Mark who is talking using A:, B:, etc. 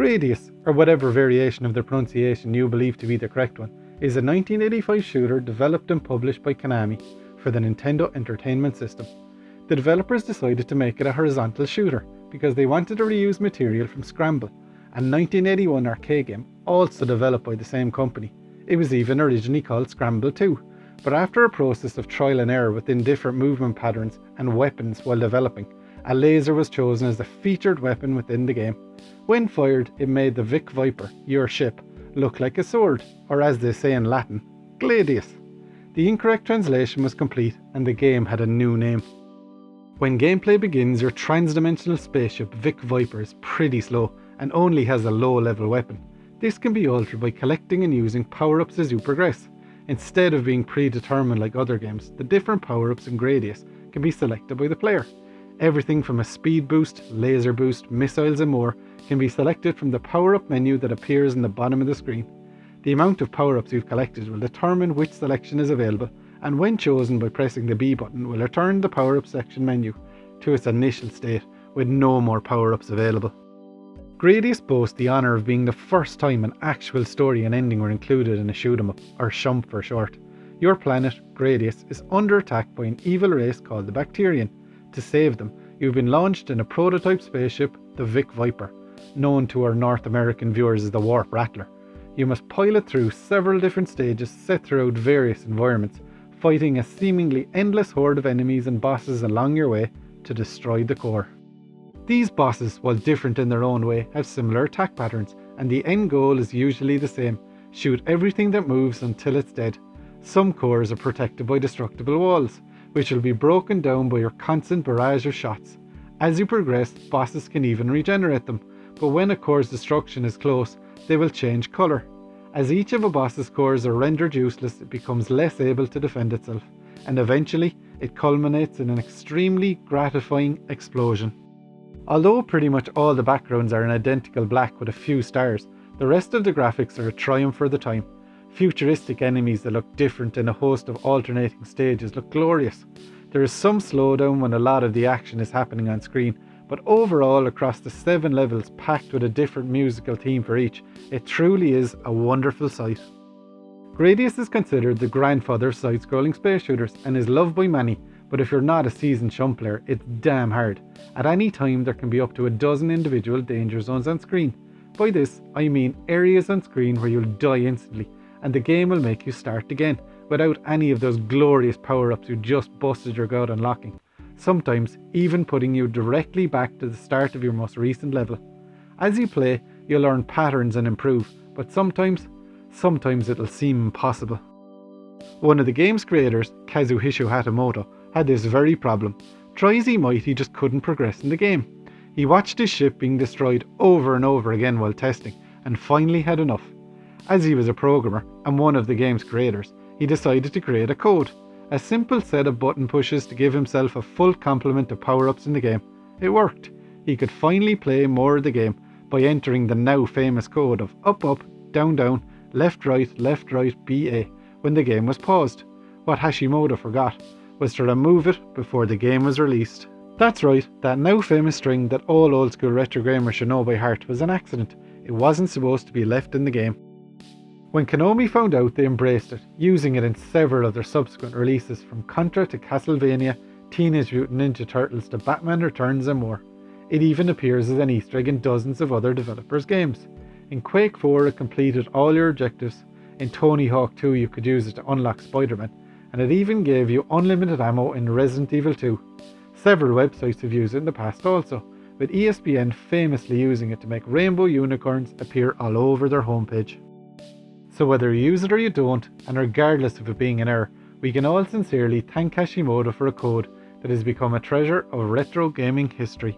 A: Gradius, or whatever variation of the pronunciation you believe to be the correct one, is a 1985 shooter developed and published by Konami for the Nintendo Entertainment System. The developers decided to make it a horizontal shooter because they wanted to reuse material from Scramble, a 1981 arcade game also developed by the same company. It was even originally called Scramble 2, but after a process of trial and error within different movement patterns and weapons while developing, a laser was chosen as the featured weapon within the game. When fired, it made the Vic Viper, your ship, look like a sword, or as they say in Latin, gladius. The incorrect translation was complete and the game had a new name. When gameplay begins, your transdimensional spaceship Vic Viper is pretty slow and only has a low level weapon. This can be altered by collecting and using power ups as you progress. Instead of being predetermined like other games, the different power ups in Gradius can be selected by the player. Everything from a speed boost, laser boost, missiles, and more can be selected from the power up menu that appears in the bottom of the screen. The amount of power ups you've collected will determine which selection is available, and when chosen by pressing the B button, will return the power up section menu to its initial state with no more power ups available. Gradius boasts the honour of being the first time an actual story and ending were included in a shoot 'em up, or shmup for short. Your planet, Gradius, is under attack by an evil race called the Bacterian, to save them, you've been launched in a prototype spaceship, the Vic Viper, known to our North American viewers as the Warp Rattler. You must pilot through several different stages set throughout various environments, fighting a seemingly endless horde of enemies and bosses along your way to destroy the core. These bosses, while different in their own way, have similar attack patterns, and the end goal is usually the same shoot everything that moves until it's dead. Some cores are protected by destructible walls, which will be broken down by your constant barrage of shots. As you progress, bosses can even regenerate them, but when a core's destruction is close, they will change colour. As each of a boss's cores are rendered useless, it becomes less able to defend itself, and eventually it culminates in an extremely gratifying explosion. Although pretty much all the backgrounds are an identical black with a few stars, the rest of the graphics are a triumph for the time. Futuristic enemies that look different in a host of alternating stages look glorious. There is some slowdown when a lot of the action is happening on screen, but overall, across the seven levels packed with a different musical theme for each, it truly is a wonderful sight. Gradius is considered the grandfather of side scrolling space shooters and is loved by many, but if you're not a seasoned shmup player, it's damn hard. At any time, there can be up to a dozen individual danger zones on screen. By this, I mean areas on screen where you'll die instantly, and the game will make you start again without any of those glorious power ups you just busted your god unlocking, sometimes even putting you directly back to the start of your most recent level. As you play, you'll learn patterns and improve, but sometimes, sometimes it'll seem impossible. One of the game's creators, Kazuhisa Hashimoto, had this very problem. Try as he might, he just couldn't progress in the game. He watched his ship being destroyed over and over again while testing, and finally had enough. As he was a programmer and one of the game's creators, he decided to create a code, a simple set of button pushes to give himself a full complement of power ups in the game. It worked. He could finally play more of the game by entering the now famous code of up up, down down, left right, left right, BA when the game was paused. What Hashimoto forgot was to remove it before the game was released. That's right, that now famous string that all old school retro gamers should know by heart was an accident. It wasn't supposed to be left in the game. When Konami found out, they embraced it, using it in several of their subsequent releases from Contra to Castlevania, Teenage Mutant Ninja Turtles to Batman Returns and more. It even appears as an Easter egg in dozens of other developers' games. In Quake 4, it completed all your objectives. In Tony Hawk 2, you could use it to unlock Spider Man, and it even gave you unlimited ammo in Resident Evil 2. Several websites have used it in the past also, with ESPN famously using it to make rainbow unicorns appear all over their homepage. So whether you use it or you don't, and regardless of it being an error, we can all sincerely thank Hashimoto for a code that has become a treasure of retro gaming history.